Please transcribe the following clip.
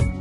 you